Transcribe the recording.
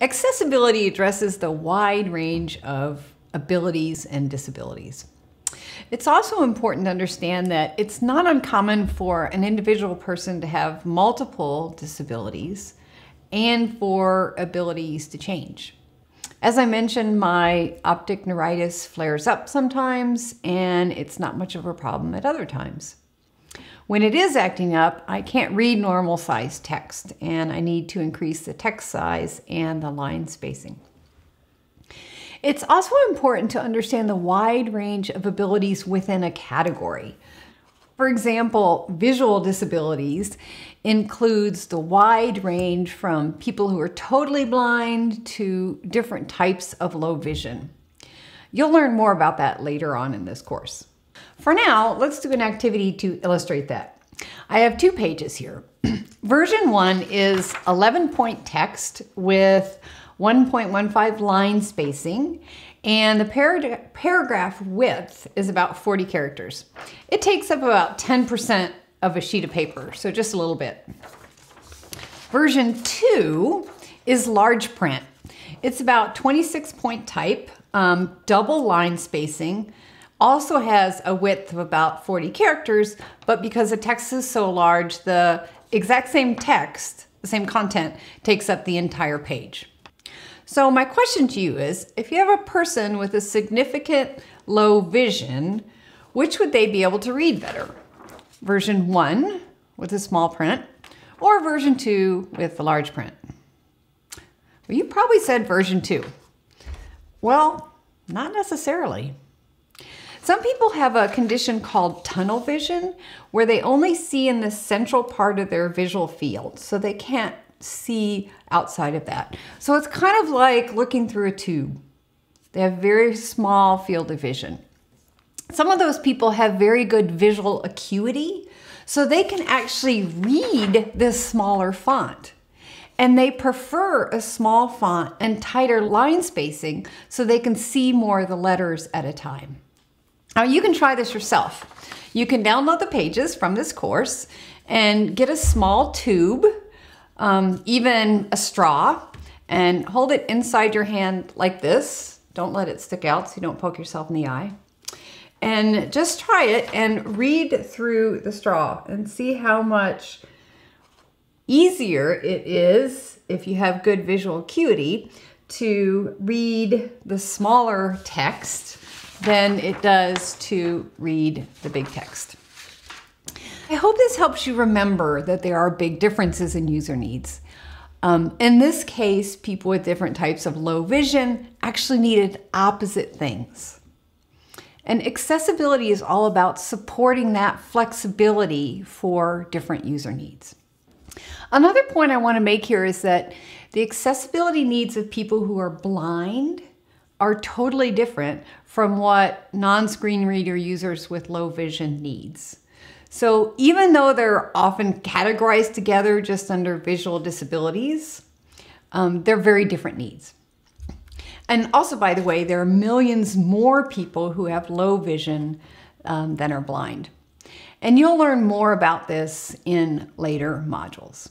Accessibility addresses the wide range of abilities and disabilities. It's also important to understand that it's not uncommon for an individual person to have multiple disabilities and for abilities to change. As I mentioned, my optic neuritis flares up sometimes and it's not much of a problem at other times. When it is acting up, I can't read normal size text and I need to increase the text size and the line spacing. It's also important to understand the wide range of abilities within a category. For example, visual disabilities includes the wide range from people who are totally blind to different types of low vision. You'll learn more about that later on in this course. For now, let's do an activity to illustrate that. I have two pages here. Version one is 11 point text with 1.15 line spacing and the par paragraph width is about 40 characters. It takes up about 10% of a sheet of paper, so just a little bit. Version two is large print. It's about 26 point type, um, double line spacing, also has a width of about 40 characters, but because the text is so large, the exact same text, the same content, takes up the entire page. So my question to you is, if you have a person with a significant low vision, which would they be able to read better? Version one with a small print or version two with a large print? Well, you probably said version two. Well, not necessarily. Some people have a condition called tunnel vision where they only see in the central part of their visual field, so they can't see outside of that. So it's kind of like looking through a tube. They have very small field of vision. Some of those people have very good visual acuity, so they can actually read this smaller font. And they prefer a small font and tighter line spacing so they can see more of the letters at a time. Now you can try this yourself. You can download the pages from this course and get a small tube, um, even a straw, and hold it inside your hand like this. Don't let it stick out so you don't poke yourself in the eye. And just try it and read through the straw and see how much easier it is if you have good visual acuity to read the smaller text than it does to read the big text. I hope this helps you remember that there are big differences in user needs. Um, in this case, people with different types of low vision actually needed opposite things. And accessibility is all about supporting that flexibility for different user needs. Another point I want to make here is that the accessibility needs of people who are blind are totally different from what non-screen reader users with low vision needs. So even though they're often categorized together just under visual disabilities, um, they're very different needs. And also, by the way, there are millions more people who have low vision um, than are blind. And you'll learn more about this in later modules.